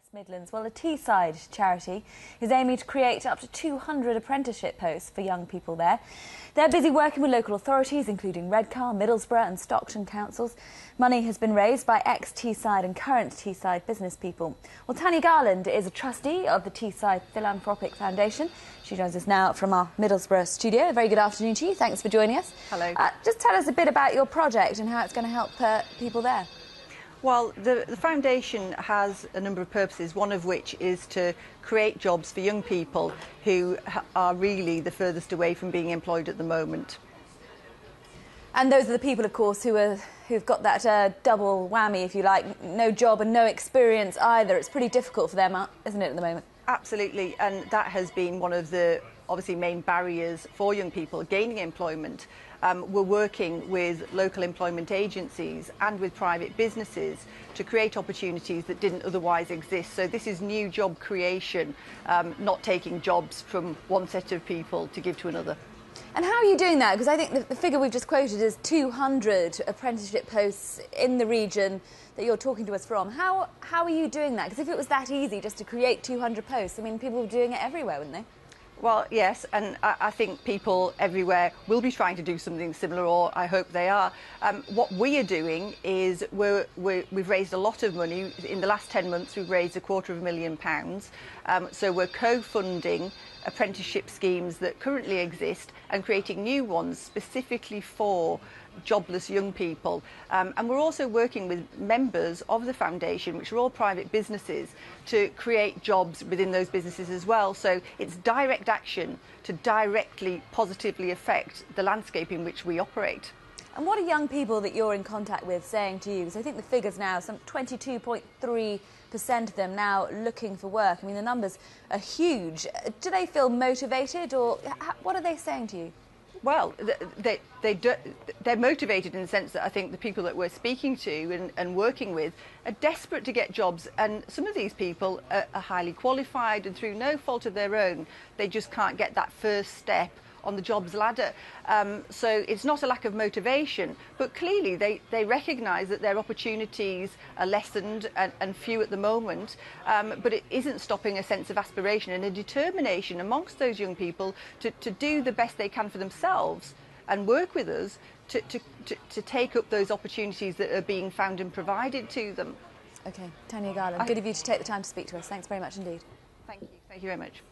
West Midlands. Well, a Teesside charity is aiming to create up to 200 apprenticeship posts for young people there. They're busy working with local authorities, including Redcar, Middlesbrough and Stockton councils. Money has been raised by ex-Teesside and current Teesside business people. Well, Tanya Garland is a trustee of the Teesside Philanthropic Foundation. She joins us now from our Middlesbrough studio. A very good afternoon to you. Thanks for joining us. Hello. Uh, just tell us a bit about your project and how it's going to help uh, people there. Well, the, the, foundation has a number of purposes, one of which is to create jobs for young people who are really the furthest away from being employed at the moment. And those are the people, of course, who are who've got that uh, double whammy, if you like, no job and no experience either. It's pretty difficult for them, uh, isn't it, at the moment? Absolutely, and that has been one of the obviously main barriers for young people gaining employment. Um, we're working with local employment agencies and with private businesses to create opportunities that didn't otherwise exist. So this is new job creation, um, not taking jobs from one set of people to give to another. And how are you doing that? Because I think the, the, figure we've just quoted is 200 apprenticeship posts in the region that you're talking to us from. How, how are you doing that? Because if it was that easy just to create 200 posts, I mean, people be doing it everywhere, wouldn't they? Well, yes, and I, think people everywhere will be trying to do something similar, or I hope they are. Um, what we are doing is we're, we have raised a lot of money. In the last 10 months, we've raised a quarter of a million pounds. Um, so we're co-funding apprenticeship schemes that currently exist and creating new ones specifically for jobless young people. Um, and we're also working with members of the foundation, which are all private businesses, to create jobs within those businesses as well. So it's direct action to directly positively affect the landscape in which we operate. And what are young people that you're in contact with saying to you? Because I think the figures now, some 22.3% of them now looking for work. I mean, the numbers are huge. Do they feel motivated or what are they saying to you? Well, they, they do, they're motivated in the sense that I think the people that we're speaking to and, and working with are desperate to get jobs. And some of these people are, are highly qualified and through no fault of their own, they just can't get that first step on the jobs ladder. Um, so it's not a lack of motivation, but clearly they, they recognise that their opportunities are lessened and, and few at the moment. Um, but it isn't stopping a sense of aspiration and a determination amongst those young people to, to do the best they can for themselves and work with us to, to, to, to take up those opportunities that are being found and provided to them. Okay, Tanya Garland, good of you to take the time to speak to us. Thanks very much indeed. Thank you. Thank you very much.